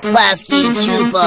Plasky Chupo.